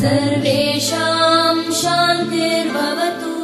सर्वेषां शान्तिर्भवतु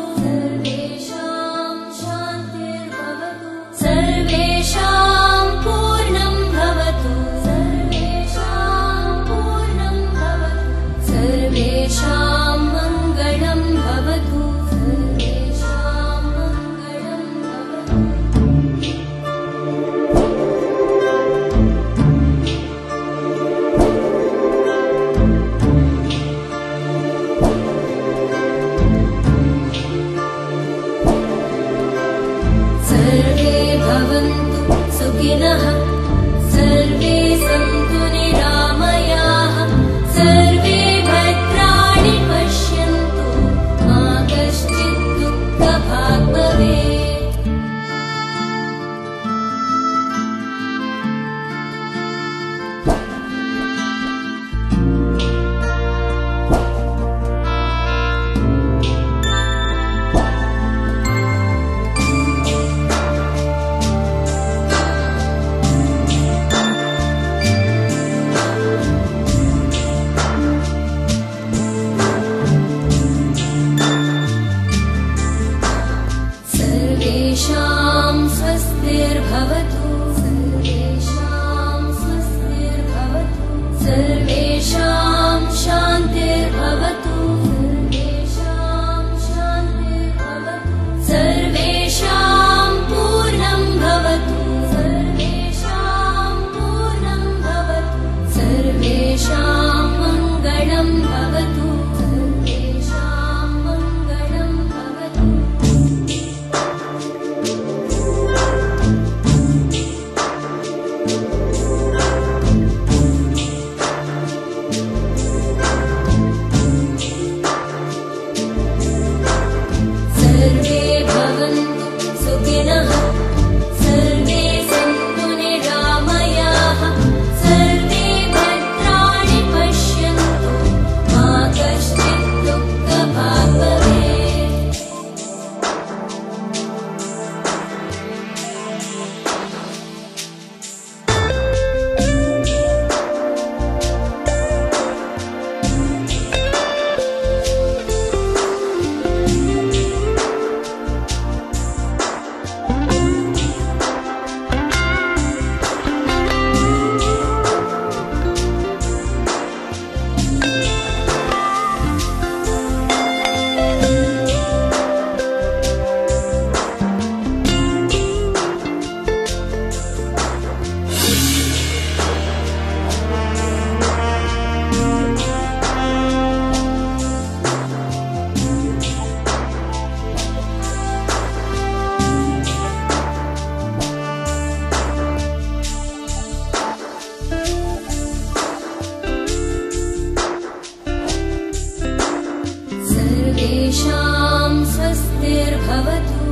तेषां स्वस्तिर्भवतु।